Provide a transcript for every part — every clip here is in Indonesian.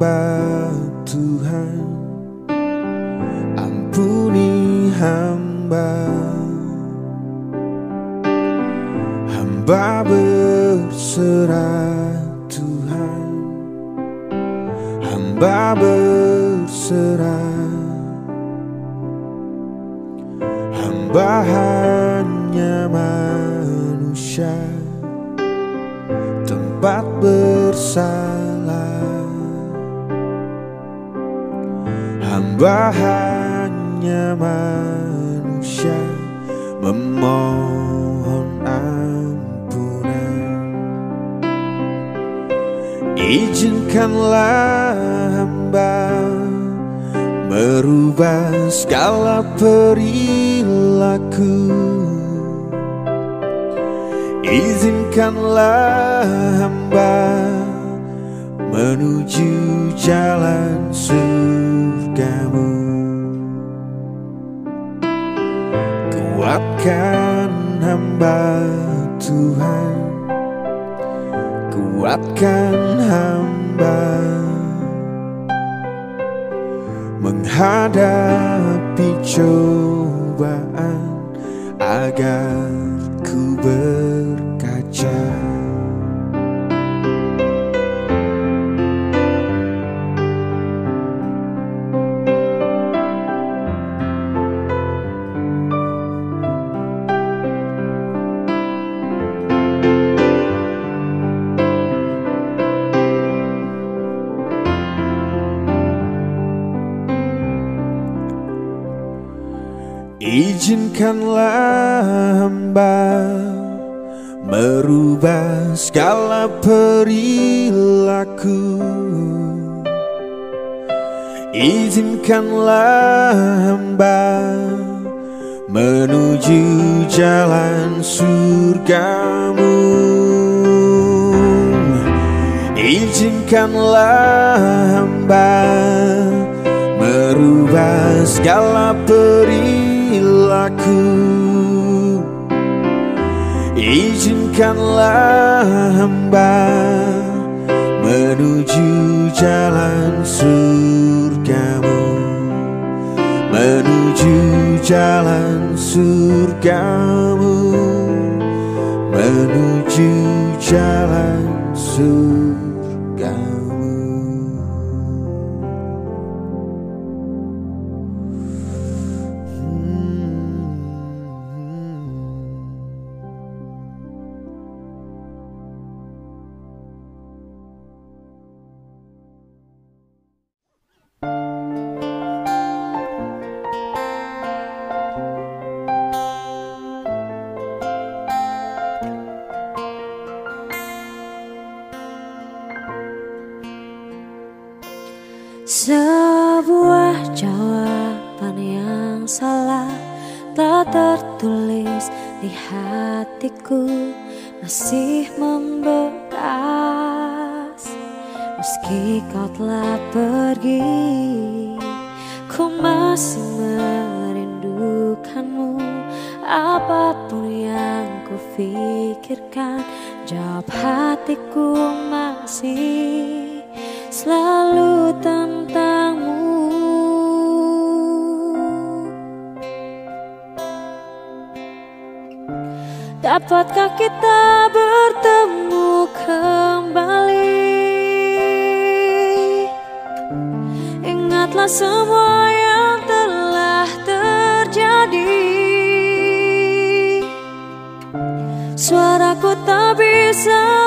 hamba Tuhan Kuatkan hamba. Menghadapi cobaan Agar ku berkaca Izinkanlah hamba merubah segala perilaku. Izinkanlah hamba menuju jalan surgamu. Izinkanlah hamba merubah segala perilaku Izinkanlah hamba menuju jalan surgamu. Menuju jalan surgamu. Menuju jalan surgamu Ingatlah semua yang telah terjadi. Suaraku tak bisa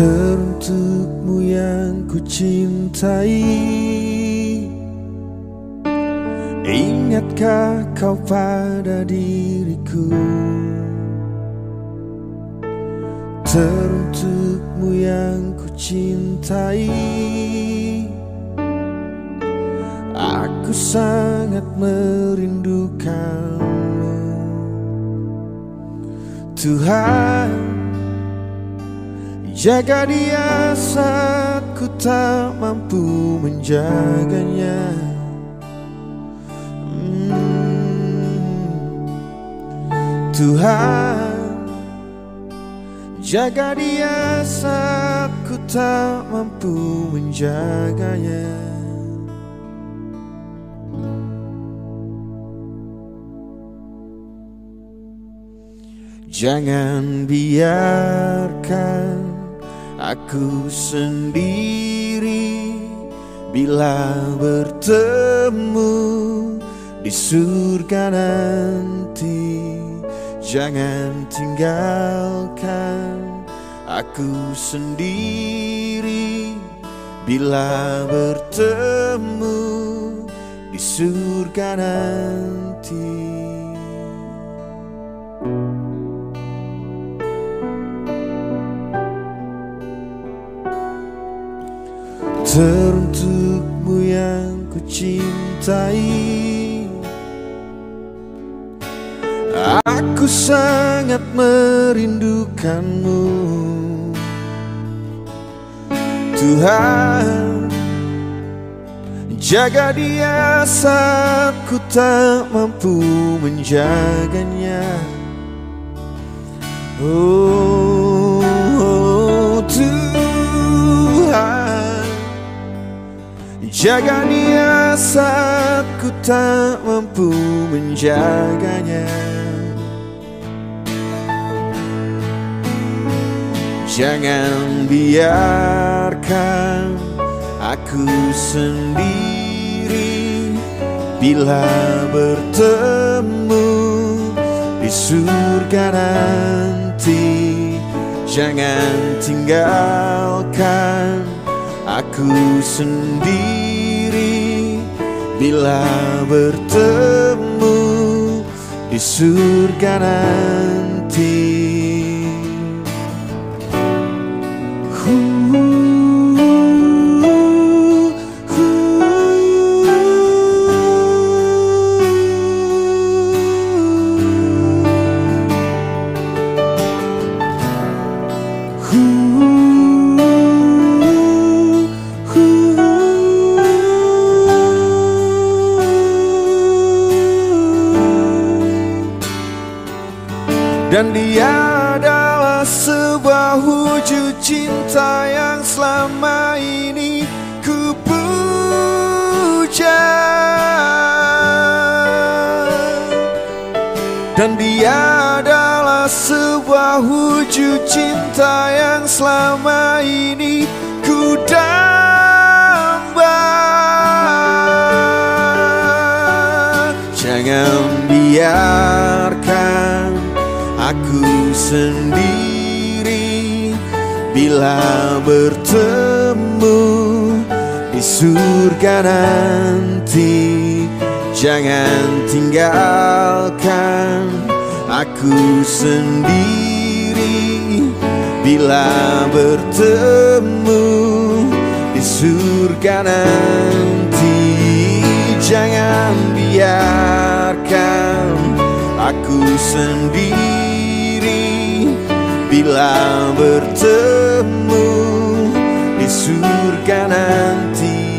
Teruntukmu yang ku cintai Ingatkah kau pada diriku? Teruntukmu yang ku cintai Aku sangat merindukanmu. Tuhan Jaga dia saat ku tak mampu menjaganya Hmm. Tuhan Jaga dia saat ku tak mampu menjaganya Jangan biarkan aku sendiri bila bertemu di surga nanti. Jangan tinggalkan aku sendiri bila bertemu di surga nanti. Teruntukmu yang ku cintai Aku sangat merindukanmu. Tuhan Jaga dia saat ku tak mampu menjaganya. Oh, oh Tuhan Jaga dia saat ku tak mampu menjaganya. Jangan biarkan aku sendiri Bila bertemu di surga nanti. Jangan tinggalkan aku sendiri Bila bertemu di surga nanti sebuah wujud cinta yang selama ini ku damba Jangan biarkan aku sendiri Bila bertemu di surga nanti. Jangan tinggalkan aku sendiri Bila bertemu di surga nanti Jangan biarkan aku sendiri Bila bertemu di surga nanti.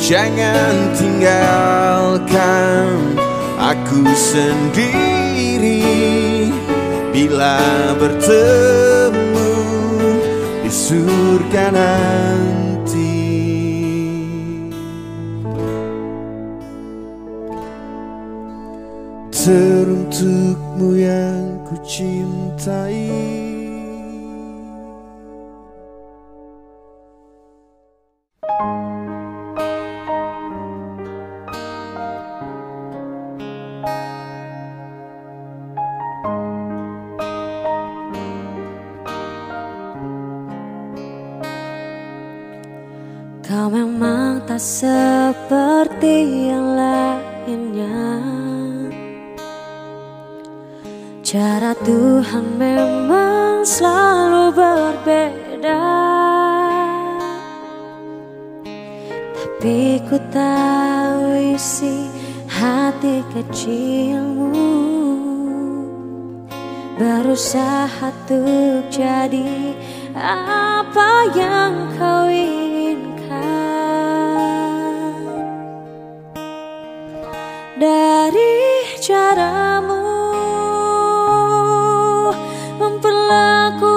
Jangan tinggalkan aku sendiri Bila bertemu di surga nanti. Teruntukmu Tapi ku tahu isi hati kecilmu. Berusaha untuk jadi apa yang kau inginkan. Dari caramu memperlakukanku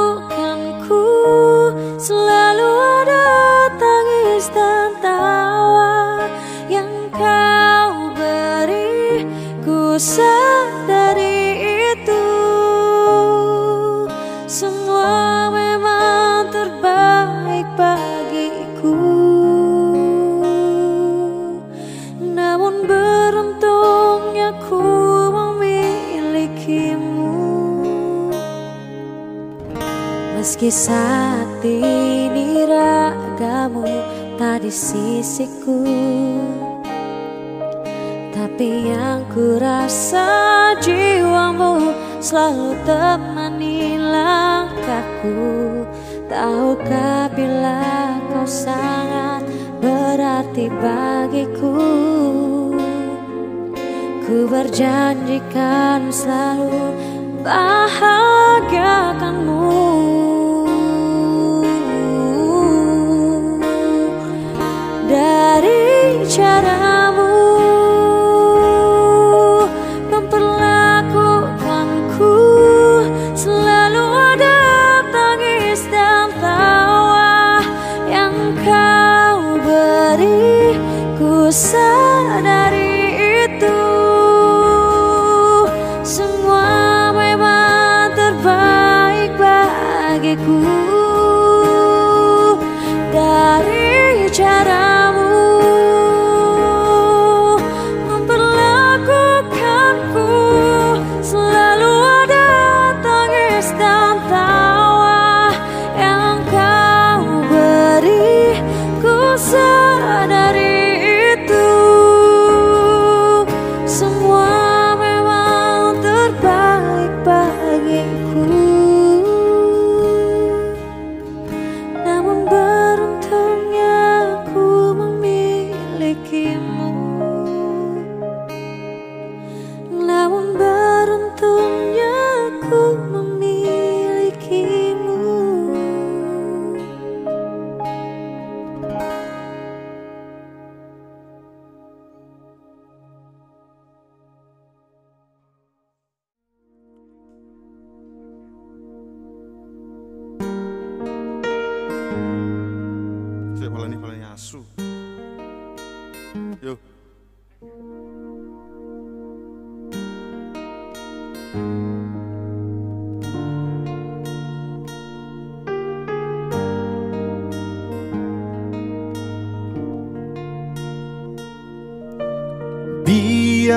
Meski saat ini ragamu tak di sisiku. Tapi yang ku rasa jiwamu selalu temani langkahku. Tahukah bila kau sangat berarti bagiku? Ku berjanjikan selalu bahagiakanmu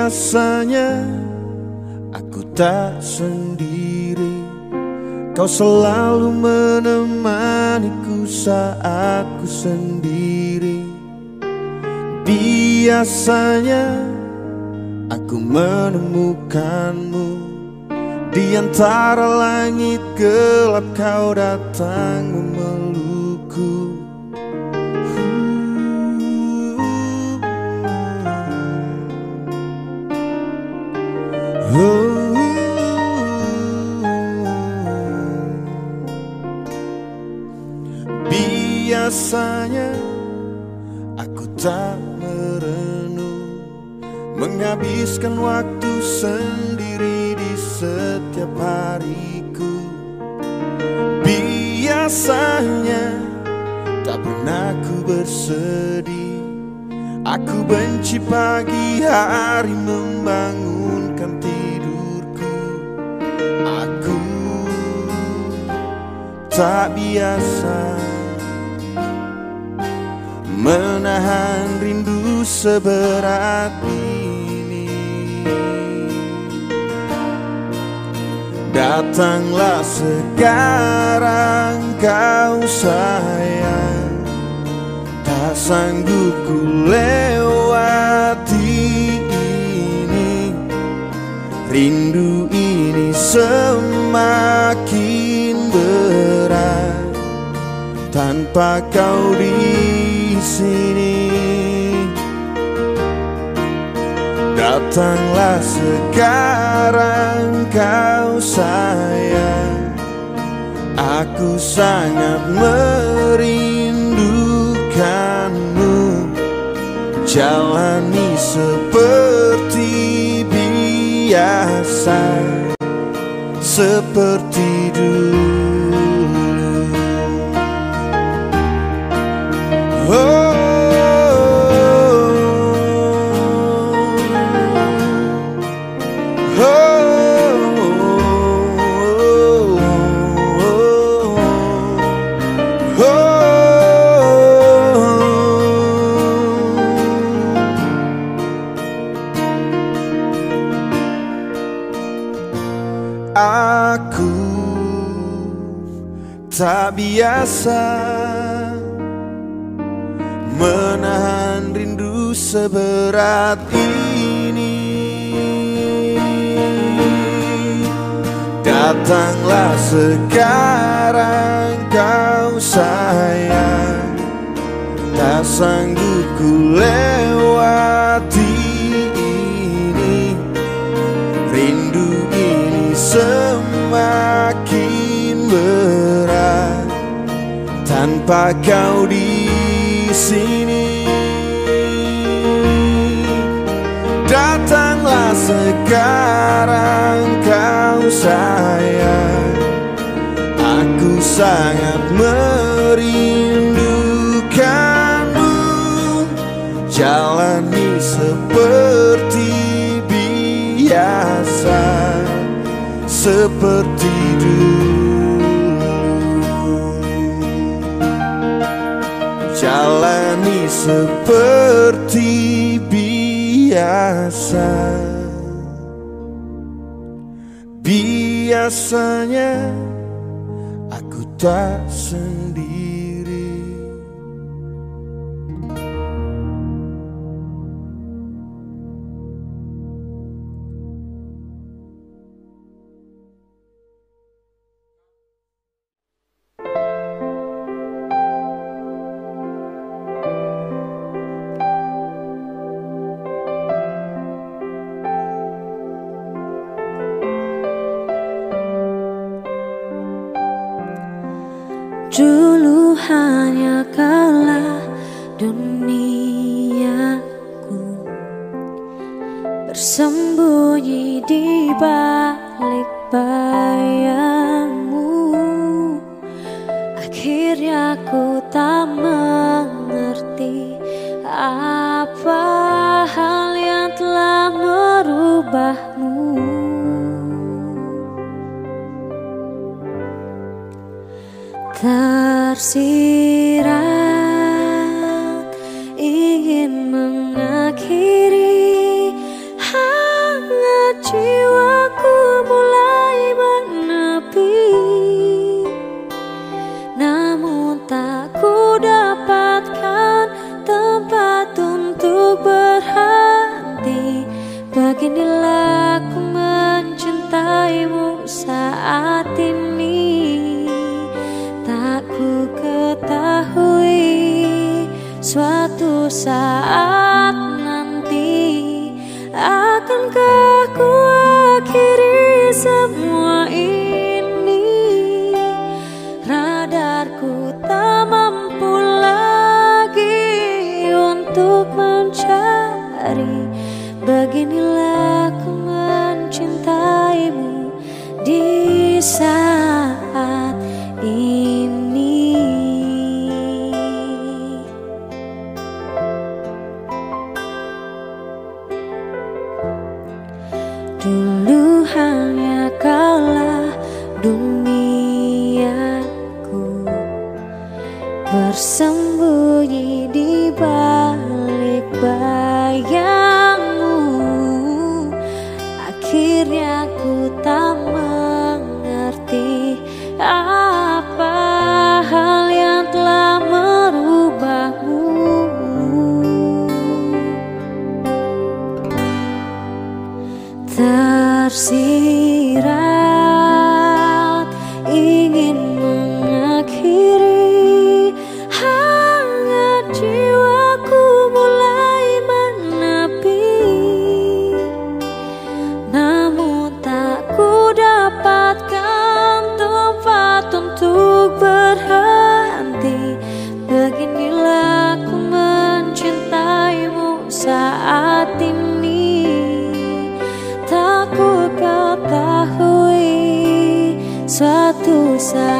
Biasanya aku tak sendiri. Kau selalu menemaniku saat ku sendiri. Biasanya aku menemukanmu Di antara langit gelap kau datang tak pernah ku bersedih. Aku benci pagi hari membangunkan tidurku. Aku tak biasa Menahan rindu seberat ini. Datanglah sekarang kau sayang Tak sanggup ku lewati ini. Rindu ini semakin berat Tanpa kau di sini. Datanglah sekarang kau sayang. Aku sangat merindukanmu Jalani seperti biasa. Seperti dulu biasa Menahan rindu seberat ini. Datanglah sekarang kau sayang. Tak sanggup ku lewati Tanpa kau di sini? Datanglah sekarang kau sayang. Aku sangat merindukanmu. Jalani seperti biasa Seperti dulu seperti biasa. Biasanya aku tak sendiri tak ku dapatkan tempat untuk berhenti. Beginilah ku mencintaimu saat ini. Tak ku ketahui suatu saat Tersirat suatu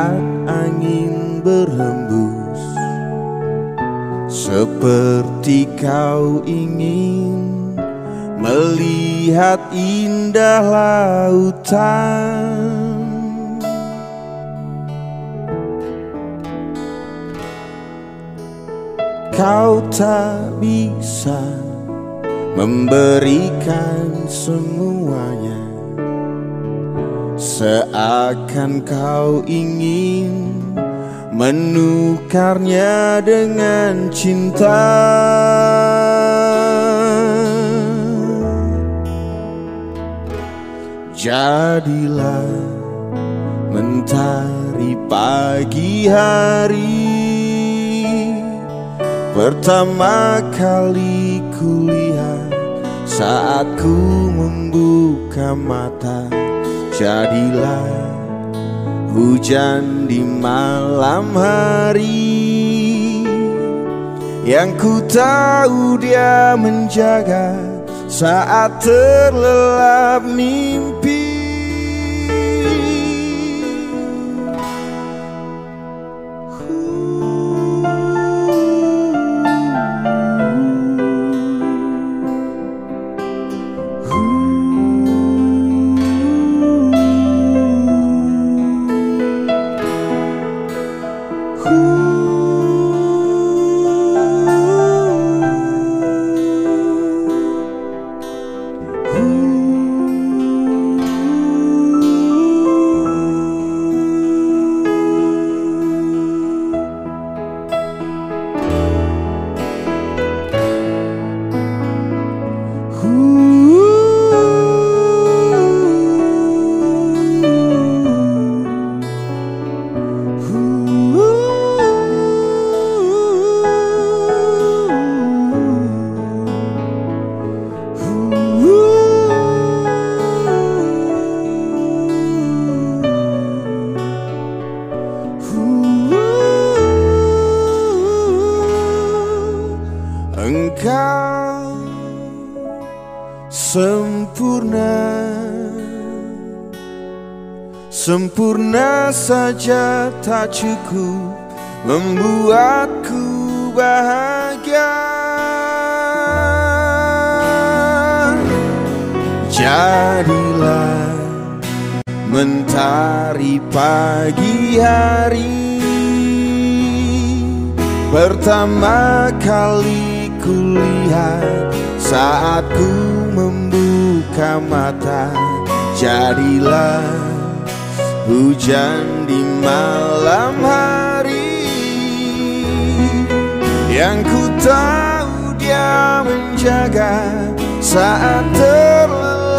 melihat angin berhembus. Seperti kau ingin melihat indah lautan. Kau tak bisa memberikan semuanya Seakan kau ingin menukarnya dengan cinta. Jadilah mentari pagi hari. Pertama kali kulihat saat ku membuka mata Jadilah hujan di malam hari. Yang ku tahu dia menjaga saat terlelap mimpi sempurna. Sempurna saja tak cukup membuatku bahagia. Jadilah mentari pagi hari. Pertama kali kulihat saat ku membuka mata Jadilah hujan di malam hari. Yang ku tahu dia menjaga saat terlelap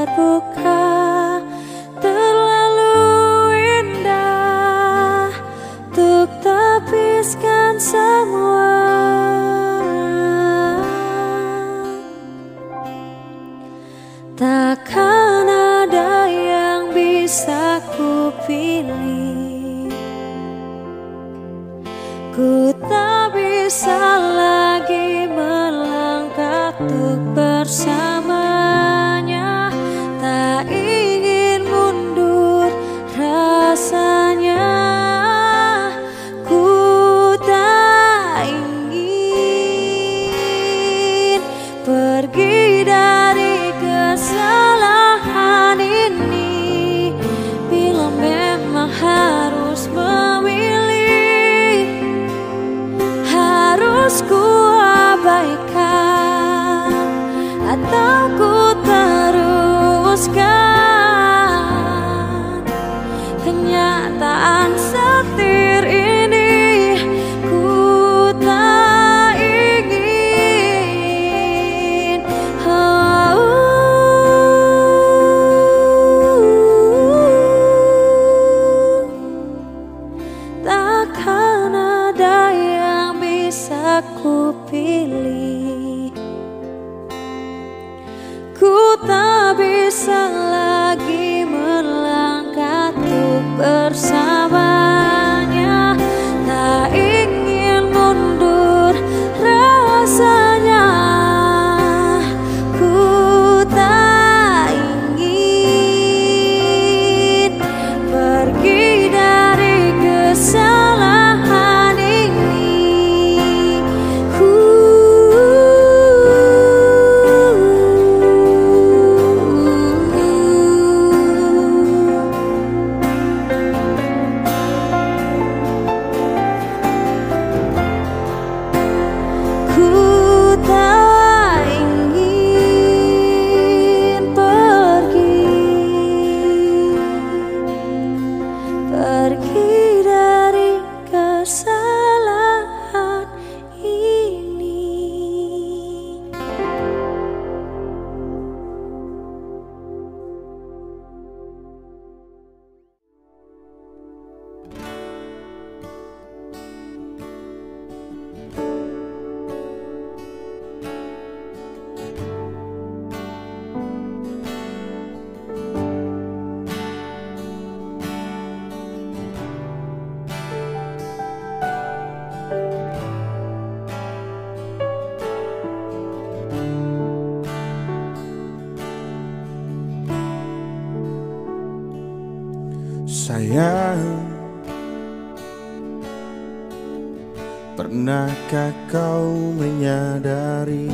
terbuka ku pilih. Sayang Pernahkah kau menyadari?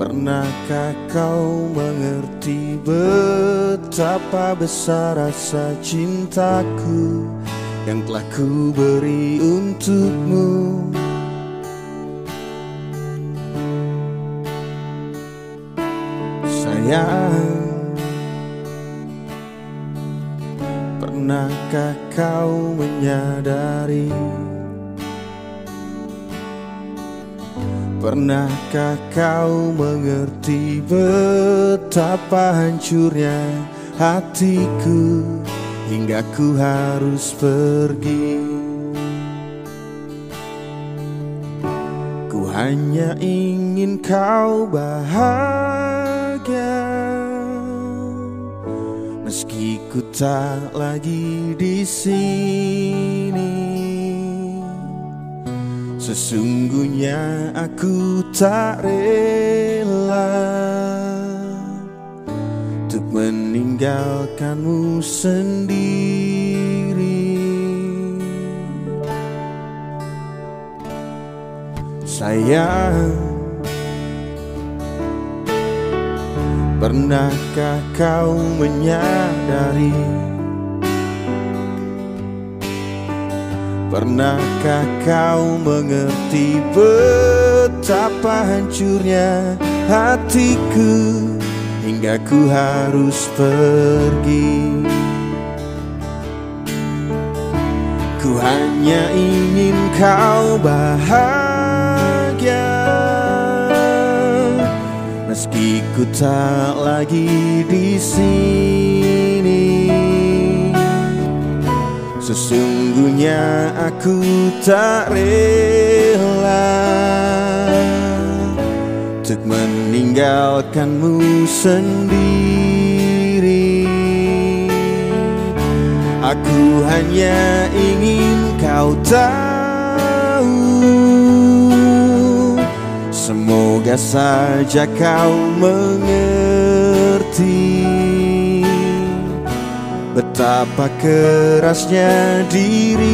Pernahkah kau mengerti betapa besar rasa cintaku Yang telah ku beri untukmu Pernahkah kau mengerti betapa hancurnya hatiku? Hingga ku harus pergi. Ku hanya ingin kau bahagia. Meski ku tak lagi di sini Sesungguhnya aku tak rela Untuk meninggalkanmu sendiri. Sayang Pernahkah kau menyadari Pernahkah kau mengerti betapa hancurnya hatiku? Hingga ku harus pergi. Ku hanya ingin kau bahagia. Meski ku tak lagi di sini Sesungguhnya aku tak rela Untuk meninggalkanmu sendiri. Aku hanya ingin kau tahu. Semoga saja kau mengerti Betapa kerasnya diriku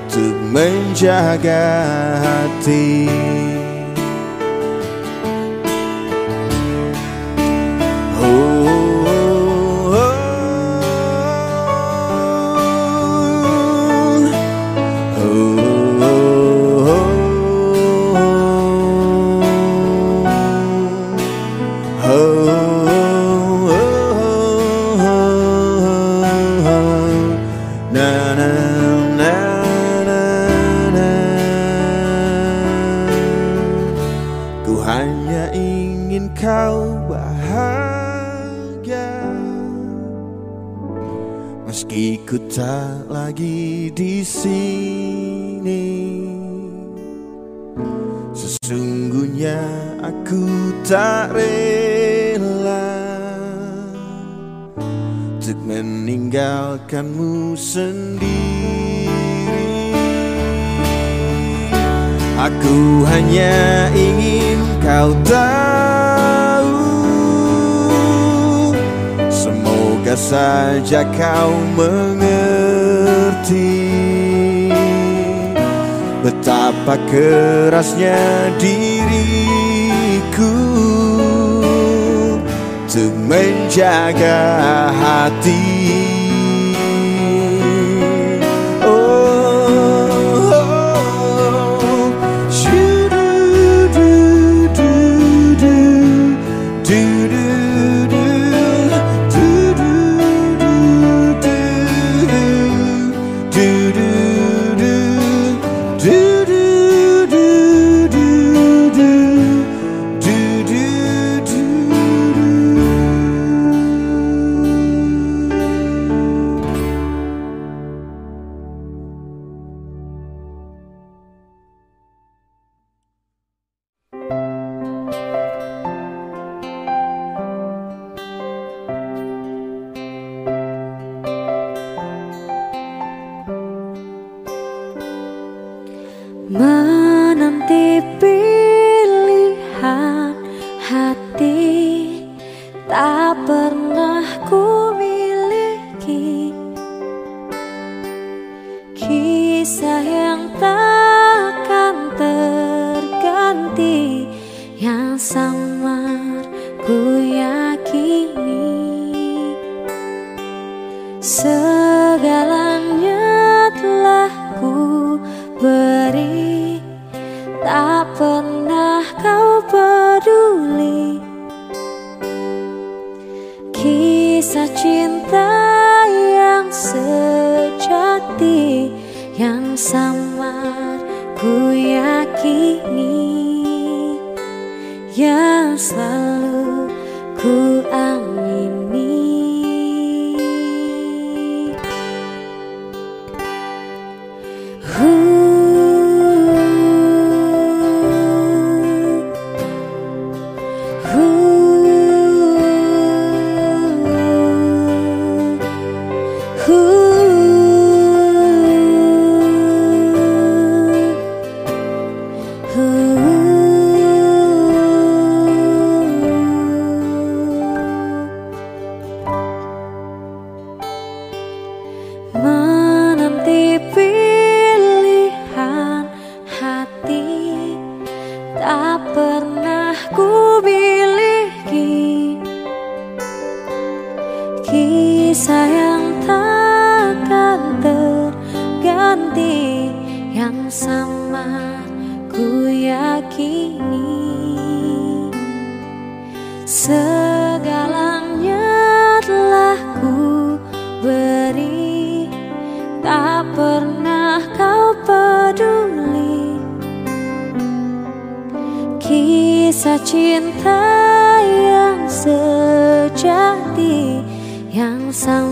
Untuk menjaga hati tak lagi di sini. Sesungguhnya aku tak rela Untuk meninggalkanmu sendiri. Aku hanya ingin kau tahu. Semoga saja kau mengerti Betapa kerasnya diriku Untuk menjaga hati yang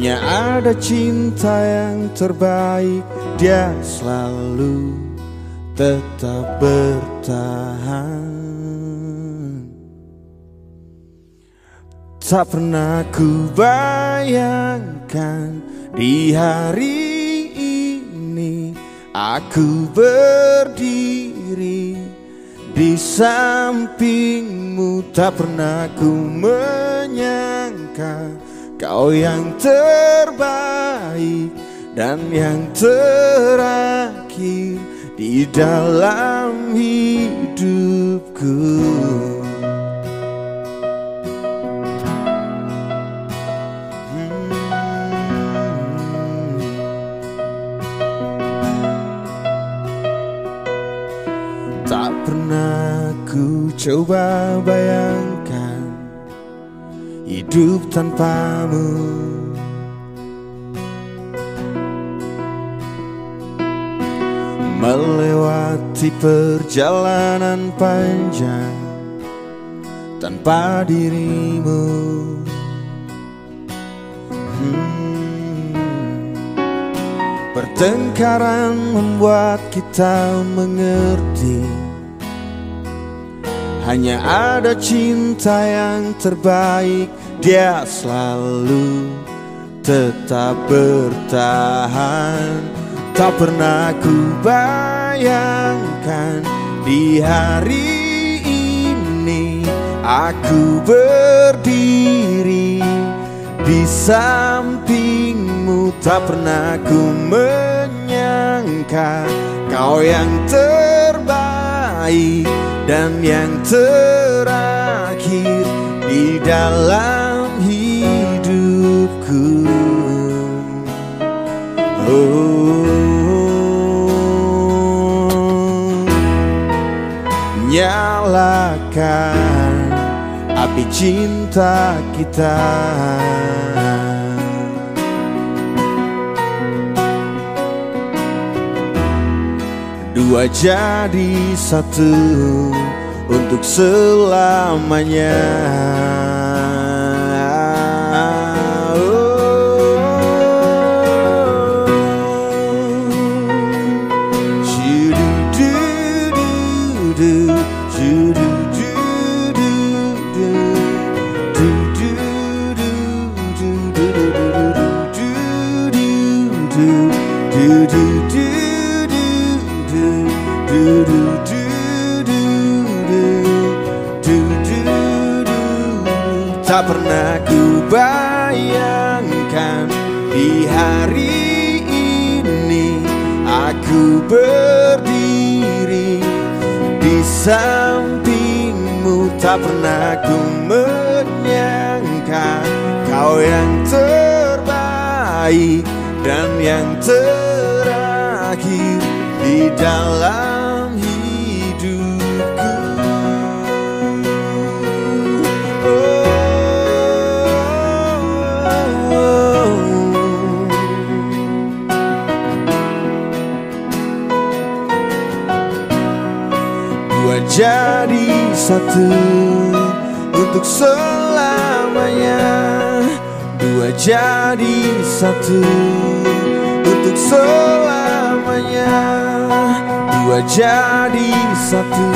Hanya ada cinta yang terbaik Dia selalu tetap bertahan. Tak pernah ku bayangkan di hari ini Aku berdiri di sampingmu. Tak pernah ku menyangka Kau yang terbaik dan yang terakhir Di dalam hidupku Hmm. Tak pernah ku coba bayangkan Hidup tanpamu Melewati perjalanan panjang Tanpa dirimu Hmm. Pertengkaran membuat kita mengerti Hanya ada cinta yang terbaik Dia selalu tetap bertahan. Tak pernah ku bayangkan Di hari ini Aku berdiri di sampingmu. Tak pernah ku menyangka Kau yang baik dan yang terakhir di dalam hidupku. Oh, nyalakan api cinta kita. Dua jadi satu untuk selamanya Tak pernah ku bayangkan di hari ini aku berdiri di sampingmu. Tak pernah ku menyangka kau yang terbaik dan yang terakhir di dalam Dua jadi satu untuk selamanya. Dua jadi satu untuk selamanya. Dua jadi satu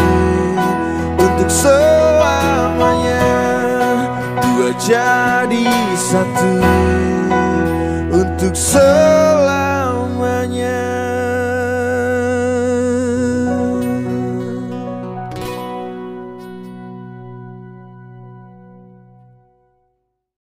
untuk selamanya. Dua jadi satu untuk selamanya